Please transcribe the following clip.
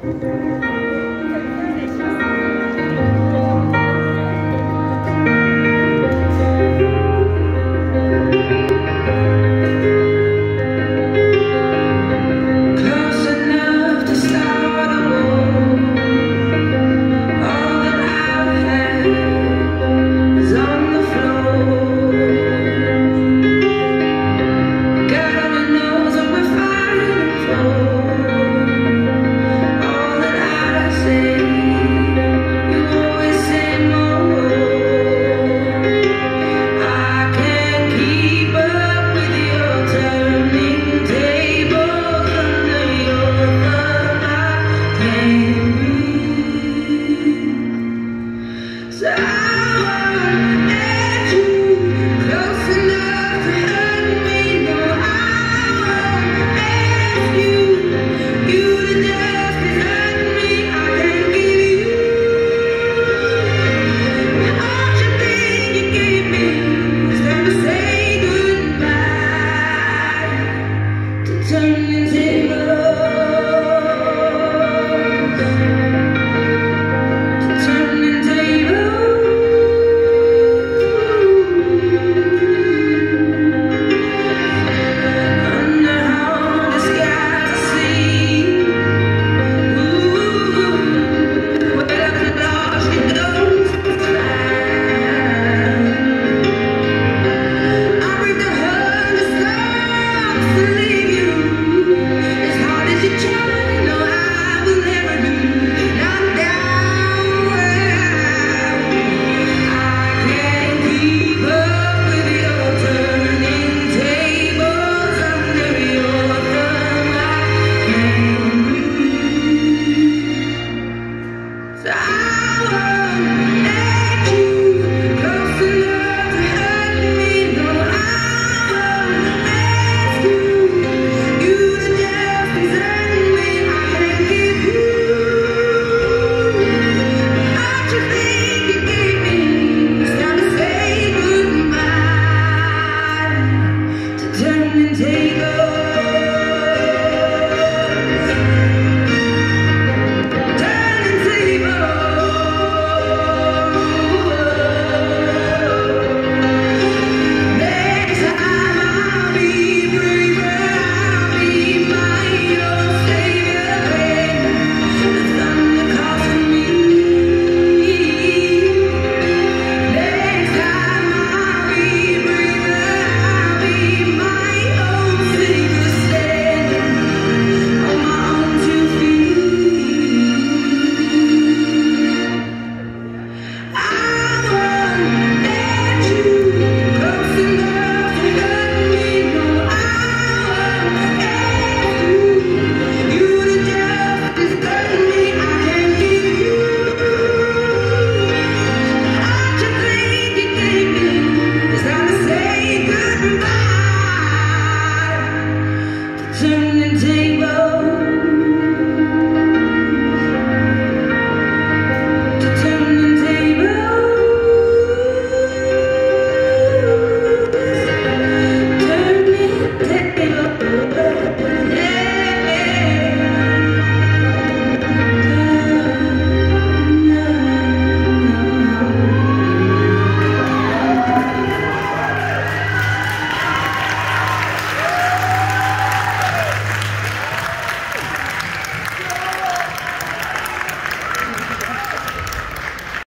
Música